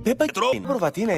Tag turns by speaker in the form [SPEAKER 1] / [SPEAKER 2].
[SPEAKER 1] Pepa y Troll. Probatina